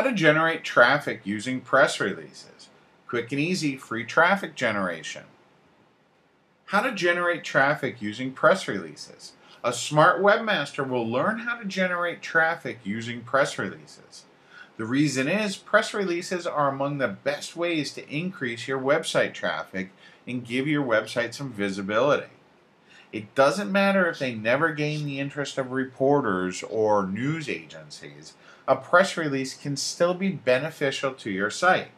How to generate traffic using press releases. Quick and easy free traffic generation. How to generate traffic using press releases. A smart webmaster will learn how to generate traffic using press releases. The reason is press releases are among the best ways to increase your website traffic and give your website some visibility. It doesn't matter if they never gain the interest of reporters or news agencies, a press release can still be beneficial to your site.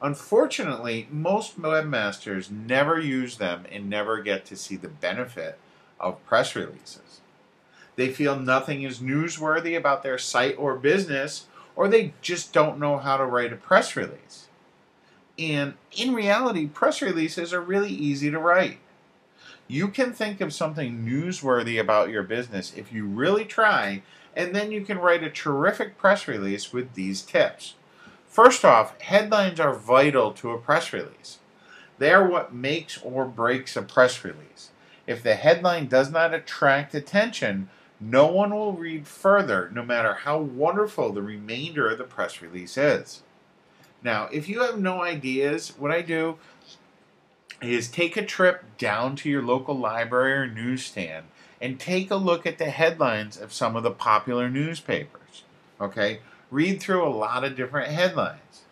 Unfortunately, most webmasters never use them and never get to see the benefit of press releases. They feel nothing is newsworthy about their site or business, or they just don't know how to write a press release. And in reality, press releases are really easy to write. You can think of something newsworthy about your business if you really try, and then you can write a terrific press release with these tips. First off, headlines are vital to a press release. They are what makes or breaks a press release. If the headline does not attract attention, no one will read further, no matter how wonderful the remainder of the press release is. Now, if you have no ideas, what I do is take a trip down to your local library or newsstand and take a look at the headlines of some of the popular newspapers. Okay? Read through a lot of different headlines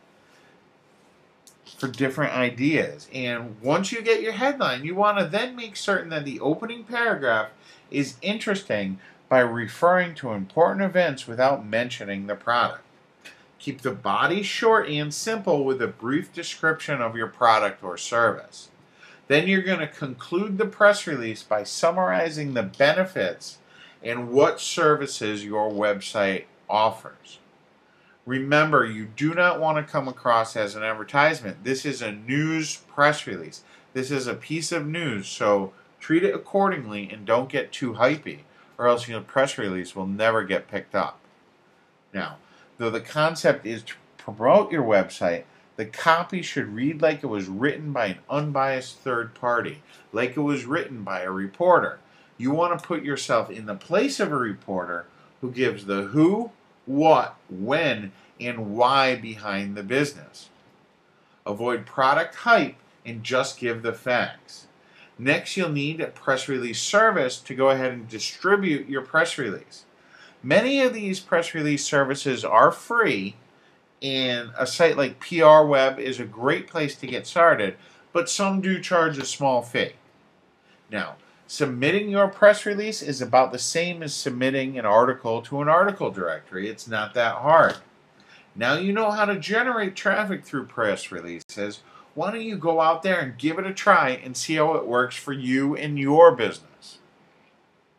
for different ideas. And once you get your headline, you want to then make certain that the opening paragraph is interesting by referring to important events without mentioning the product. Keep the body short and simple with a brief description of your product or service. Then you're going to conclude the press release by summarizing the benefits and what services your website offers. Remember, you do not want to come across as an advertisement. This is a news press release. This is a piece of news, so treat it accordingly and don't get too hypey, or else your press release will never get picked up. Now, though the concept is to promote your website, the copy should read like it was written by an unbiased third party, like it was written by a reporter. You want to put yourself in the place of a reporter who gives the who, what, when, and why behind the business. Avoid product hype and just give the facts. Next, you'll need a press release service to go ahead and distribute your press release. Many of these press release services are free and a site like PR Web is a great place to get started, but some do charge a small fee. Now, submitting your press release is about the same as submitting an article to an article directory. It's not that hard. Now you know how to generate traffic through press releases. Why don't you go out there and give it a try and see how it works for you and your business?